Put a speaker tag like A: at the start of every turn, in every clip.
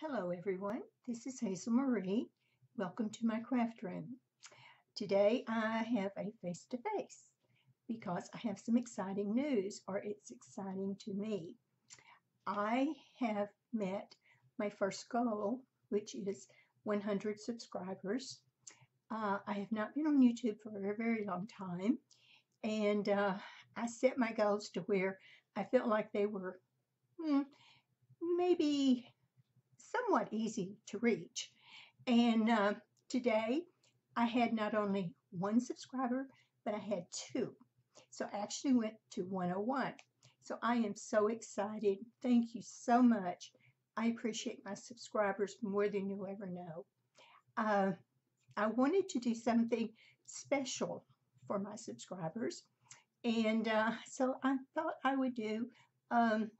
A: Hello everyone, this is Hazel Marie. Welcome to my craft room. Today I have a face-to-face because I have some exciting news, or it's exciting to me. I have met my first goal, which is 100 subscribers. Uh, I have not been on YouTube for a very, very long time, and uh, I set my goals to where I felt like they were hmm, maybe somewhat easy to reach. And uh, today I had not only one subscriber, but I had two. So I actually went to 101. So I am so excited. Thank you so much. I appreciate my subscribers more than you'll ever know. Uh, I wanted to do something special for my subscribers. And uh, so I thought I would do um,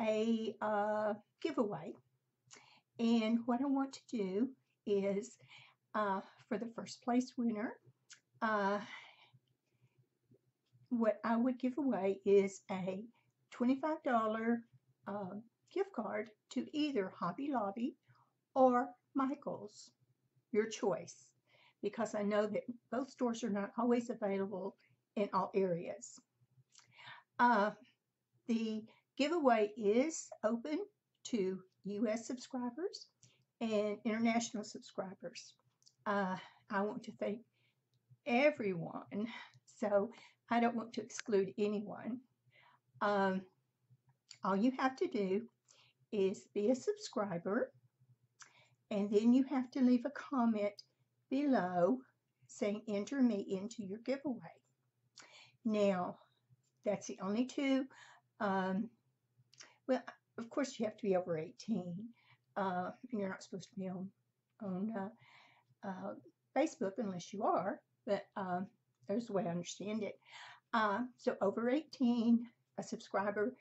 A: a uh, giveaway. And what I want to do is uh, for the first place winner, uh, what I would give away is a $25 uh, gift card to either Hobby Lobby or Michael's, your choice, because I know that both stores are not always available in all areas. Uh, the giveaway is open to U.S. subscribers and international subscribers. Uh, I want to thank everyone, so I don't want to exclude anyone. Um, all you have to do is be a subscriber, and then you have to leave a comment below saying enter me into your giveaway. Now, that's the only two. Um, well, of course, you have to be over 18, uh, and you're not supposed to be on on uh, uh, Facebook unless you are. But um, there's the way I understand it. Uh, so over 18, a subscriber,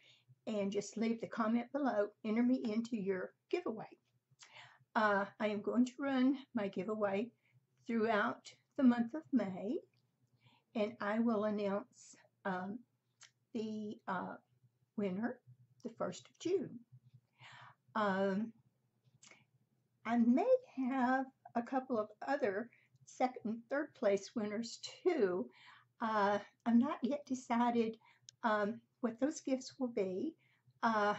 A: and just leave the comment below. Enter me into your giveaway. Uh, I am going to run my giveaway throughout the month of May, and I will announce um, the uh, winner the 1st of June. Um, I may have a couple of other second and third place winners too. Uh, I'm not yet decided um, what those gifts will be, uh,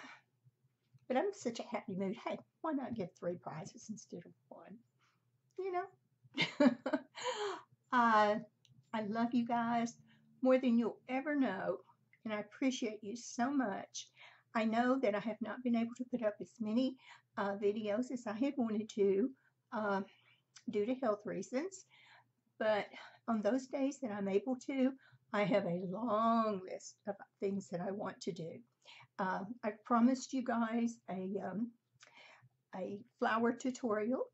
A: but I'm in such a happy mood. Hey, why not give three prizes instead of one? You know? uh, I love you guys more than you'll ever know, and I appreciate you so much. I know that I have not been able to put up as many uh, videos as I had wanted to uh, due to health reasons, but on those days that I'm able to, I have a long list of things that I want to do. Uh, I promised you guys a, um, a flower tutorial,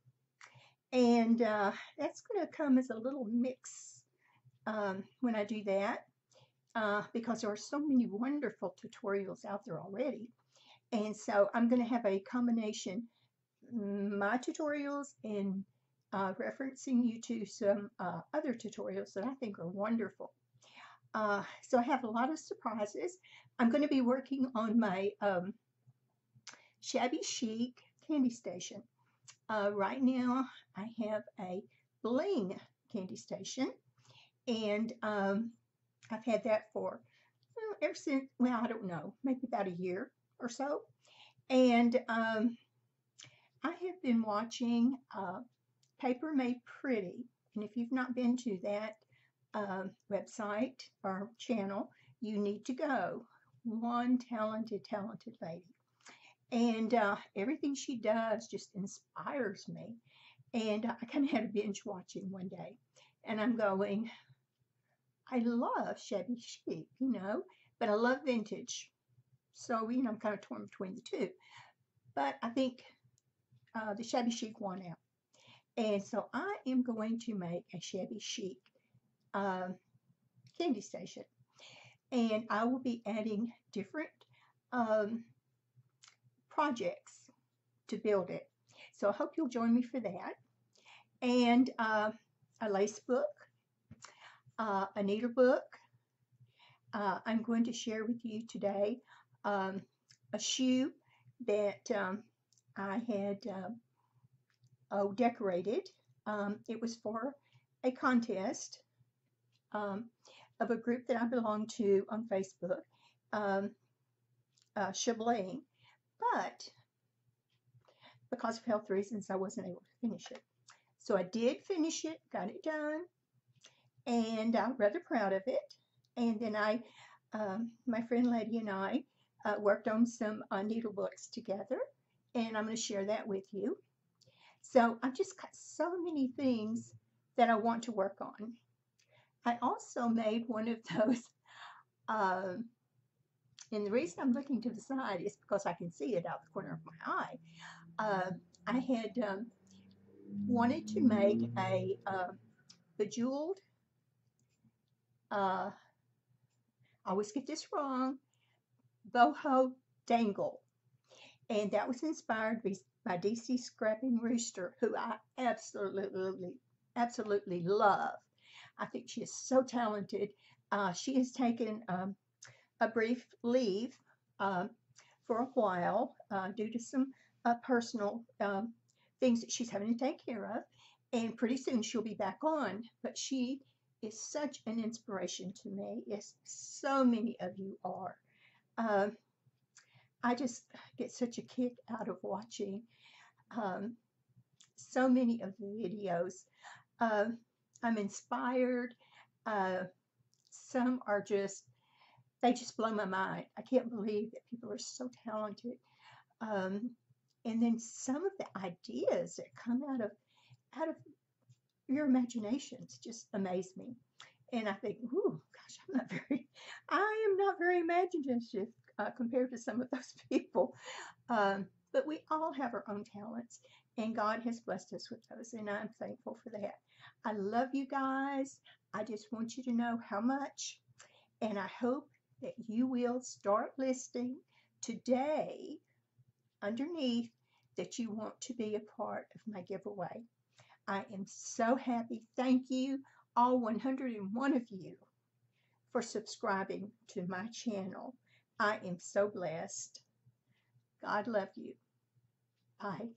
A: and uh, that's going to come as a little mix um, when I do that uh, because there are so many wonderful tutorials out there already. And so I'm going to have a combination, my tutorials and uh, referencing you to some uh, other tutorials that I think are wonderful. Uh, so I have a lot of surprises. I'm going to be working on my um, Shabby Chic candy station. Uh, right now I have a bling candy station and um, I've had that for well, ever since, well, I don't know, maybe about a year or so. And um, I have been watching uh, Paper Made Pretty. And if you've not been to that uh, website or channel, you need to go. One talented, talented lady. And uh, everything she does just inspires me. And I kind of had a binge watching one day. And I'm going, I love shabby chic, you know, but I love vintage. So, you know, I'm kind of torn between the two. But I think uh, the shabby chic won out. And so I am going to make a shabby chic uh, candy station. And I will be adding different um, projects to build it. So I hope you'll join me for that. And uh, a lace book uh, a needle book. Uh, I'm going to share with you today um, a shoe that um, I had um, oh decorated. Um, it was for a contest um, of a group that I belong to on Facebook, um, uh, Shibling, but because of health reasons, I wasn't able to finish it. So I did finish it, got it done, and I'm rather proud of it. And then I, um, my friend Letty and I, uh, worked on some uh, needle books together, and I'm going to share that with you. So I've just got so many things that I want to work on. I also made one of those, um, and the reason I'm looking to the side is because I can see it out the corner of my eye. Uh, I had um, wanted to make a uh, bejeweled, uh, I always get this wrong, boho dangle. And that was inspired by DC Scrapping Rooster, who I absolutely, absolutely love. I think she is so talented. Uh, she has taken um, a brief leave um, for a while uh, due to some uh, personal um, things that she's having to take care of. And pretty soon she'll be back on. But she is such an inspiration to me, as so many of you are. Uh, I just get such a kick out of watching um, so many of the videos. Uh, I'm inspired. Uh, some are just, they just blow my mind. I can't believe that people are so talented. Um, and then some of the ideas that come out of out of your imaginations just amaze me. And I think, ooh, gosh, I'm not very, I am not very imaginative uh, compared to some of those people. Um, but we all have our own talents, and God has blessed us with those, and I'm thankful for that. I love you guys. I just want you to know how much, and I hope that you will start listing today underneath that you want to be a part of my giveaway. I am so happy. Thank you, all 101 of you, for subscribing to my channel. I am so blessed. God love you. Bye.